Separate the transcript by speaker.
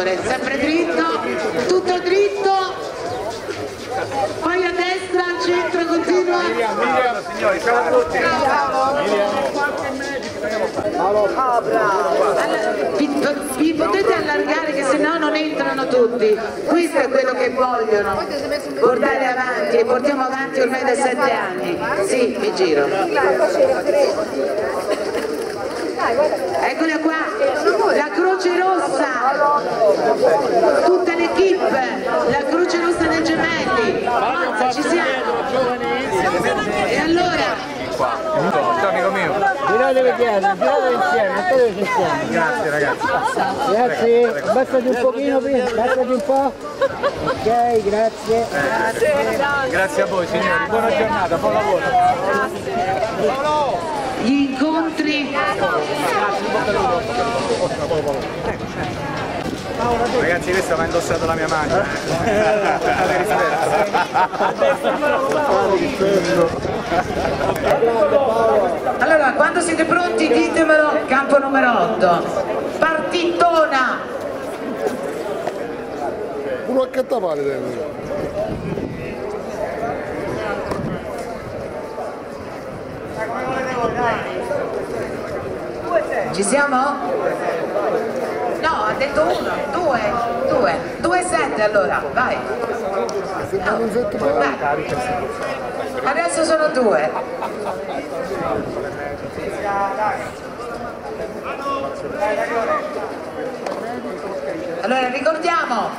Speaker 1: signore, sempre dritto, tutto dritto, poi a destra, al centro, continua. Miriam, signori, ciao a tutti. Ah, bravo. Allora, vi, vi, potete allargare che sennò non entrano tutti. Questo è quello che vogliono portare avanti e portiamo avanti ormai da sette anni. Sì, mi giro. Tutta l'equipe, la Croce Rossa dei Gemelli. Forza, ci siamo. E allora,
Speaker 2: amico mio. Girate le chiavi, girate insieme, mettetevi insieme. Grazie ragazzi. Grazie, abbassati un pochino prima, abbassati un po'. Ok, grazie. Grazie a voi signori. Buona giornata, buon lavoro.
Speaker 1: gli incontri Ragazzi
Speaker 2: questa mi ha indossato la mia macchina. Fate rispetto.
Speaker 1: Allora, quando siete pronti ditemelo, campo numero 8. Partitona! Uno a cattapare deve. Ci siamo? No, ha detto uno, due, due, due sette allora, vai. Vai. Adesso sono due. Allora ricordiamo